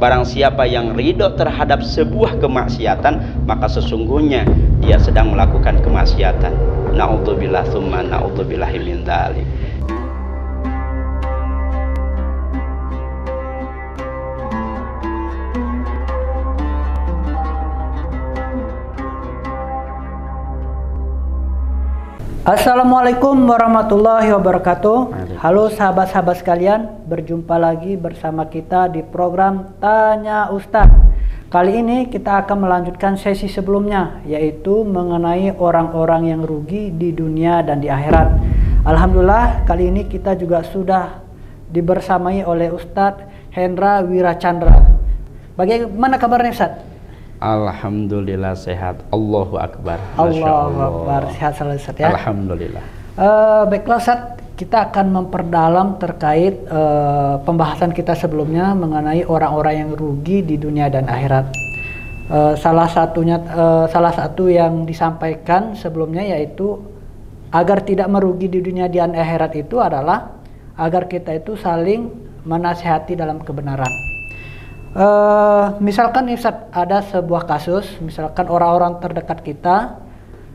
Barang siapa yang ridho terhadap sebuah kemaksiatan, maka sesungguhnya dia sedang melakukan kemaksiatan. Na'udzubillah thumma na'udzubillahi min. Assalamualaikum warahmatullahi wabarakatuh. Halo sahabat-sahabat sekalian, berjumpa lagi bersama kita di program Tanya Ustadz. Kali ini kita akan melanjutkan sesi sebelumnya, yaitu mengenai orang-orang yang rugi di dunia dan di akhirat. Alhamdulillah, kali ini kita juga sudah dibersamai oleh Ustadz Hendra Wirachandra. Bagaimana kabarnya Ustadz? Alhamdulillah sehat. Allahu Akbar. Masya Allahu Akbar. Sehat selalu Ustaz ya. Alhamdulillah. Uh, baiklah Ustaz, kita akan memperdalam terkait uh, pembahasan kita sebelumnya mengenai orang-orang yang rugi di dunia dan akhirat. Uh, salah satunya uh, salah satu yang disampaikan sebelumnya yaitu agar tidak merugi di dunia dan akhirat itu adalah agar kita itu saling menasihati dalam kebenaran. Uh, misalkan nih ada sebuah kasus, misalkan orang-orang terdekat kita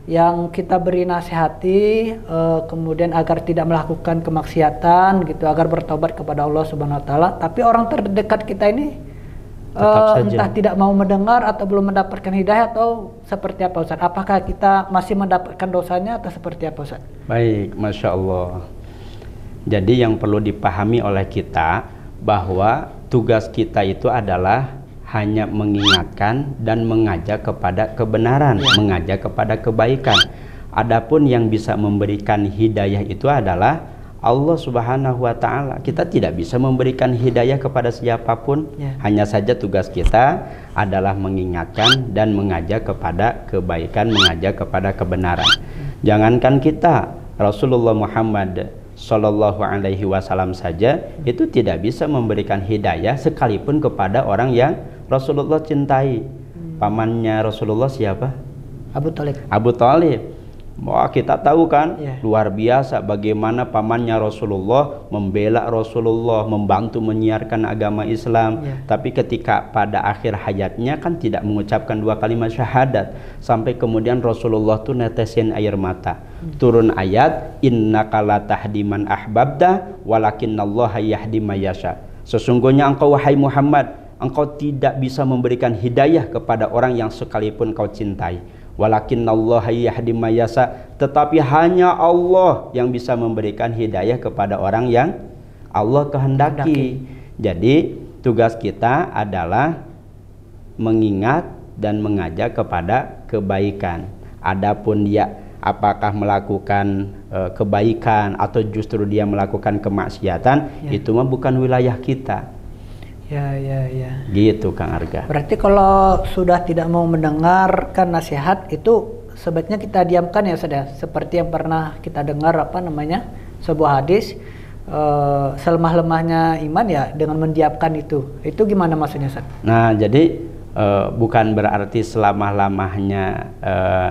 yang kita beri nasihati uh, kemudian agar tidak melakukan kemaksiatan gitu, agar bertobat kepada Allah Subhanahu wa taala, tapi orang terdekat kita ini uh, entah tidak mau mendengar atau belum mendapatkan hidayah atau seperti apa Ustaz? Apakah kita masih mendapatkan dosanya atau seperti apa Ustaz? Baik, Masya Allah. Jadi yang perlu dipahami oleh kita bahwa tugas kita itu adalah hanya mengingatkan dan mengajak kepada kebenaran, ya. mengajak kepada kebaikan. Adapun yang bisa memberikan hidayah itu adalah Allah Subhanahu wa taala. Kita tidak bisa memberikan hidayah kepada siapa pun. Ya. Hanya saja tugas kita adalah mengingatkan dan mengajak kepada kebaikan, mengajak kepada kebenaran. Jangankan kita, Rasulullah Muhammad Shallallahu Alaihi Wasallam saja itu tidak bisa memberikan hidayah sekalipun kepada orang yang Rasulullah cintai. Hmm. Pamannya Rasulullah siapa? Abu Talib. Abu Talib. Wah kita tahu kan yeah. luar biasa bagaimana pamannya Rasulullah membela Rasulullah membantu menyiarkan agama Islam yeah. tapi ketika pada akhir hayatnya kan tidak mengucapkan dua kalimat syahadat sampai kemudian Rasulullah tuh netesin air mata hmm. turun ayat inna kala tahdiman ahbabda Allah yahdi mayasha sesungguhnya engkau wahai Muhammad engkau tidak bisa memberikan hidayah kepada orang yang sekalipun kau cintai walakin Allah yahdi mayasa tetapi hanya Allah yang bisa memberikan hidayah kepada orang yang Allah kehendaki. Jadi tugas kita adalah mengingat dan mengajak kepada kebaikan. Adapun dia apakah melakukan e, kebaikan atau justru dia melakukan kemaksiatan ya. itu mah bukan wilayah kita Ya, ya, ya. Gitu Kang Arga. Berarti kalau sudah tidak mau mendengarkan nasihat itu sebaiknya kita diamkan ya sudah. Seperti yang pernah kita dengar apa namanya sebuah hadis uh, selemah-lemahnya iman ya dengan mendiamkan itu. Itu gimana maksudnya Ustaz? Nah, jadi uh, bukan berarti selamah-lamahnya uh,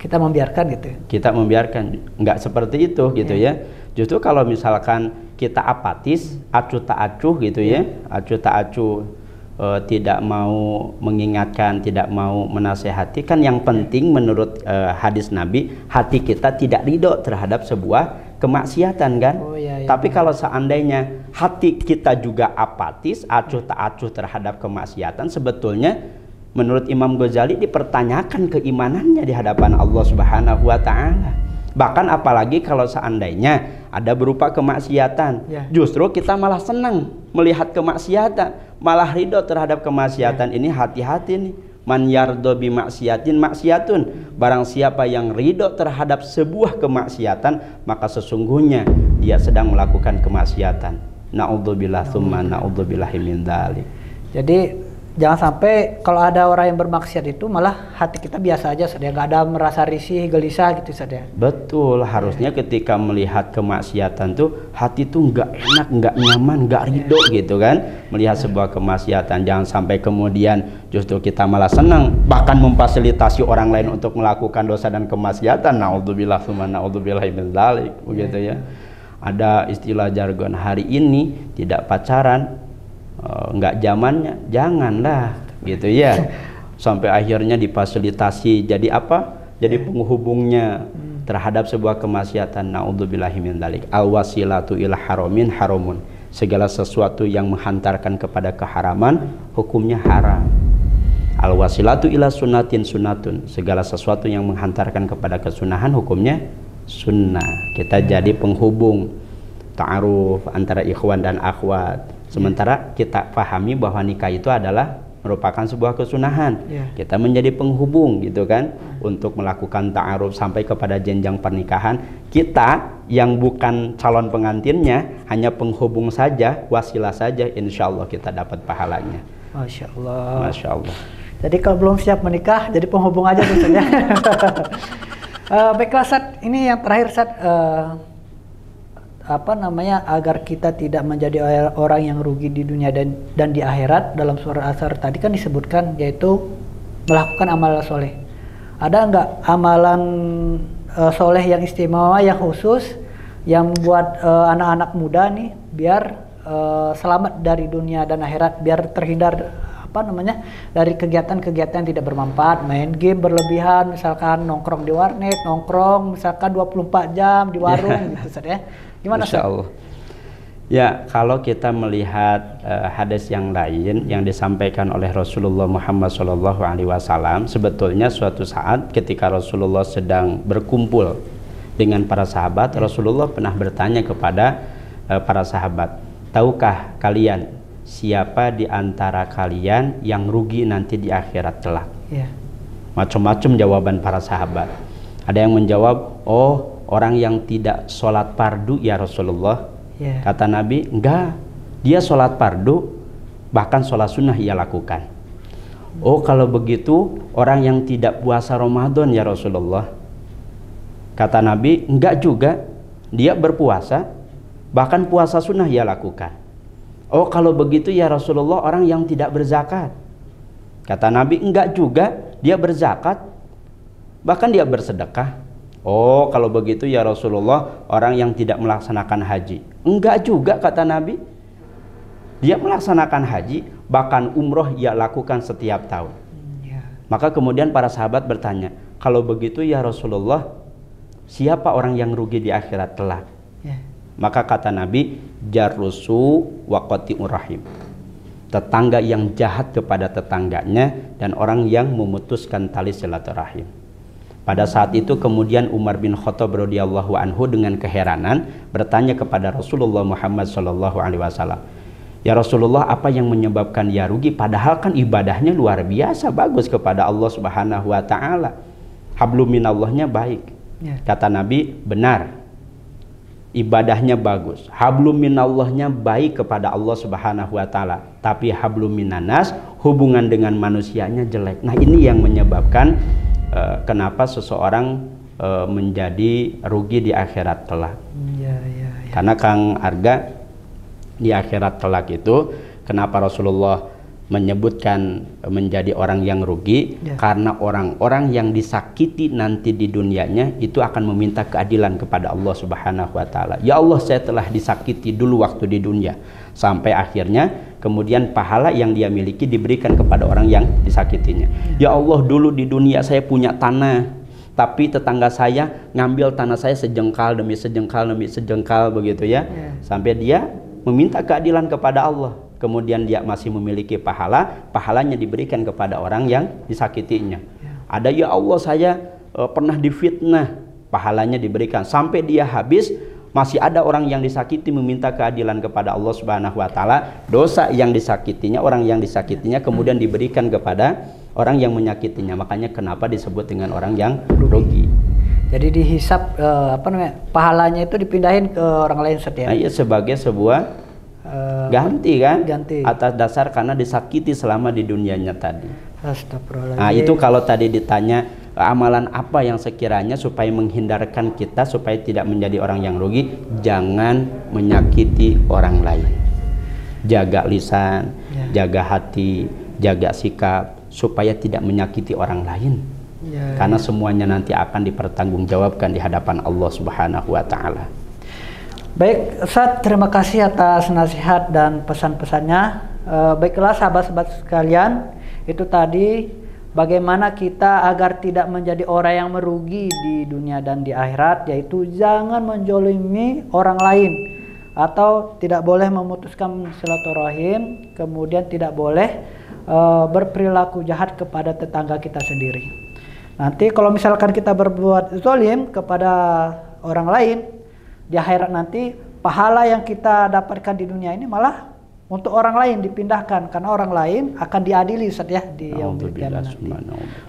kita membiarkan gitu. Kita membiarkan, nggak seperti itu gitu ya. ya. Justru kalau misalkan kita apatis, acuh tak acuh gitu ya, acuh tak acuh e, tidak mau mengingatkan, tidak mau menasehati kan yang penting menurut e, hadis Nabi hati kita tidak ridho terhadap sebuah kemaksiatan kan. Oh, iya, iya. Tapi kalau seandainya hati kita juga apatis, acuh tak acuh terhadap kemaksiatan sebetulnya menurut Imam Ghazali dipertanyakan keimanannya di hadapan Allah Subhanahu wa taala. Bahkan apalagi kalau seandainya ada berupa kemaksiatan. Ya. Justru kita malah senang melihat kemaksiatan, malah ridho terhadap kemaksiatan ya. ini hati-hati nih. Man yardo bimaksiatin maksiatun. Barang siapa yang ridho terhadap sebuah kemaksiatan, maka sesungguhnya dia sedang melakukan kemaksiatan. Na'udzubillah tsumma na'udzubillahi min Jadi jangan sampai kalau ada orang yang bermaksiat itu malah hati kita biasa aja saja nggak ada merasa risih gelisah gitu saja betul harusnya ya. ketika melihat kemaksiatan tuh hati tuh nggak enak nggak nyaman nggak iya. ridho ya. gitu kan melihat ya. sebuah kemaksiatan jangan sampai kemudian justru kita malah senang bahkan memfasilitasi orang lain untuk melakukan dosa dan kemaksiatan naudzubillah summa naudzubillah min dzalik begitu ya. ya ada istilah jargon hari ini tidak pacaran nggak zamannya janganlah gitu ya. Sampai akhirnya difasilitasi jadi apa? Jadi penghubungnya hmm. terhadap sebuah kemaksiatan. Naudzubillahi min dalik. Al wasilatu ila haramin haramun. Segala sesuatu yang menghantarkan kepada keharaman hukumnya haram. Al wasilatu ila sunatin sunatun segala sesuatu yang menghantarkan kepada kesunahan hukumnya sunnah. Kita hmm. jadi penghubung ta'aruf antara ikhwan dan akhwat sementara kita pahami bahwa nikah itu adalah merupakan sebuah kesunahan. Yeah. Kita menjadi penghubung gitu kan untuk melakukan ta'aruf sampai kepada jenjang pernikahan. Kita yang bukan calon pengantinnya hanya penghubung saja, wasilah saja, insya Allah kita dapat pahalanya. Masya Allah. Masya Allah. Jadi kalau belum siap menikah, jadi penghubung aja misalnya. uh, baiklah Sat, ini yang terakhir Sat. Uh, apa namanya agar kita tidak menjadi orang yang rugi di dunia dan dan di akhirat dalam surah asar tadi kan disebutkan yaitu melakukan amal soleh. Ada nggak amalan uh, soleh yang istimewa yang khusus yang buat uh, anak-anak muda nih biar uh, selamat dari dunia dan akhirat biar terhindar apa namanya dari kegiatan-kegiatan yang tidak bermanfaat main game berlebihan misalkan nongkrong di warnet nongkrong misalkan 24 jam di warung gitu ya Gimana Insya Allah. Ya, kalau kita melihat uh, hadis yang lain yang disampaikan oleh Rasulullah Muhammad SAW, sebetulnya suatu saat ketika Rasulullah sedang berkumpul dengan para sahabat, ya. Rasulullah pernah bertanya kepada uh, para sahabat, tahukah kalian siapa di antara kalian yang rugi nanti di akhirat kelak? Ya. Macam-macam jawaban para sahabat. Ada yang menjawab, oh orang yang tidak sholat pardu ya Rasulullah yeah. kata Nabi enggak dia sholat pardu bahkan sholat sunnah ia lakukan oh kalau begitu orang yang tidak puasa Ramadan ya Rasulullah kata Nabi enggak juga dia berpuasa bahkan puasa sunnah ia lakukan oh kalau begitu ya Rasulullah orang yang tidak berzakat kata Nabi enggak juga dia berzakat bahkan dia bersedekah Oh, kalau begitu ya Rasulullah, orang yang tidak melaksanakan haji. Enggak juga kata Nabi. Dia melaksanakan haji, bahkan umroh ia lakukan setiap tahun. Ya. Maka kemudian para sahabat bertanya, kalau begitu ya Rasulullah, siapa orang yang rugi di akhirat kelak? Maka kata Nabi, jarusu waqati urahim. Tetangga yang jahat kepada tetangganya dan orang yang memutuskan tali silaturahim. Pada saat itu kemudian Umar bin Khattab radhiyallahu anhu dengan keheranan bertanya kepada Rasulullah Muhammad sallallahu alaihi wasallam, "Ya Rasulullah, apa yang menyebabkan ya rugi padahal kan ibadahnya luar biasa bagus kepada Allah Subhanahu wa taala. Hablum minallahnya baik." Ya. Kata Nabi, "Benar. Ibadahnya bagus. Hablum minallahnya baik kepada Allah Subhanahu wa taala, tapi hablum minanas hubungan dengan manusianya jelek." Nah, ini yang menyebabkan uh, kenapa seseorang uh, menjadi rugi di akhirat kelak. Ya, ya, ya. Karena Kang Arga di akhirat kelak itu kenapa Rasulullah menyebutkan menjadi orang yang rugi ya. karena orang-orang yang disakiti nanti di dunianya itu akan meminta keadilan kepada Allah Subhanahu wa taala. Ya Allah, saya telah disakiti dulu waktu di dunia sampai akhirnya kemudian pahala yang dia miliki diberikan kepada orang yang disakitinya. Ya Allah, dulu di dunia saya punya tanah, tapi tetangga saya ngambil tanah saya sejengkal demi sejengkal demi sejengkal begitu ya. ya. Sampai dia meminta keadilan kepada Allah. Kemudian dia masih memiliki pahala, pahalanya diberikan kepada orang yang disakitinya. Ya. Ada ya Allah saya uh, pernah difitnah, pahalanya diberikan sampai dia habis masih ada orang yang disakiti meminta keadilan kepada Allah Subhanahu wa taala, dosa yang disakitinya, orang yang disakitinya kemudian diberikan kepada orang yang menyakitinya. Makanya kenapa disebut dengan orang yang rugi. Jadi dihisap uh, apa namanya? pahalanya itu dipindahin ke orang lain setia. Nah, iya sebagai sebuah uh, ganti kan? Ganti. Atas dasar karena disakiti selama di dunianya tadi. Astagfirullahaladzim. Nah, itu kalau tadi ditanya amalan apa yang sekiranya supaya menghindarkan kita supaya tidak menjadi orang yang rugi jangan menyakiti orang lain jaga lisan ya. jaga hati jaga sikap supaya tidak menyakiti orang lain ya, karena ya. semuanya nanti akan dipertanggungjawabkan di hadapan Allah Subhanahu wa taala Baik, Ustaz, terima kasih atas nasihat dan pesan-pesannya. uh, baiklah sahabat-sahabat sekalian, itu tadi bagaimana kita agar tidak menjadi orang yang merugi di dunia dan di akhirat, yaitu jangan menjolimi orang lain atau tidak boleh memutuskan silaturahim, kemudian tidak boleh uh, berperilaku jahat kepada tetangga kita sendiri. Nanti kalau misalkan kita berbuat zalim kepada orang lain di akhirat nanti pahala yang kita dapatkan di dunia ini malah untuk orang lain dipindahkan karena orang lain akan diadili Ustaz ya di.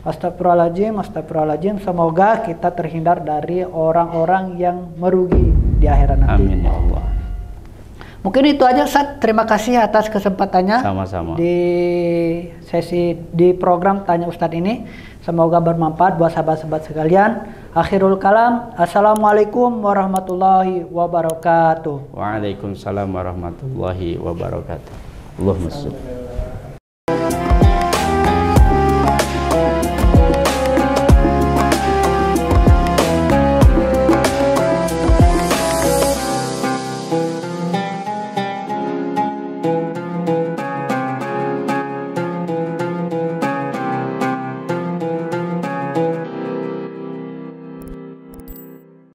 Astagfirullahaladzim, astagfirullahaladzim. Semoga kita terhindar dari orang-orang yang merugi di akhirat nanti. Amin ya Allah. Mungkin itu aja Ustaz. Terima kasih atas kesempatannya. Sama-sama. Di sesi di program Tanya Ustadz ini. Semoga bermanfaat buat sahabat-sahabat sekalian. Akhirul kalam. Assalamualaikum warahmatullahi wabarakatuh. Waalaikumsalam warahmatullahi wabarakatuh. Allahumma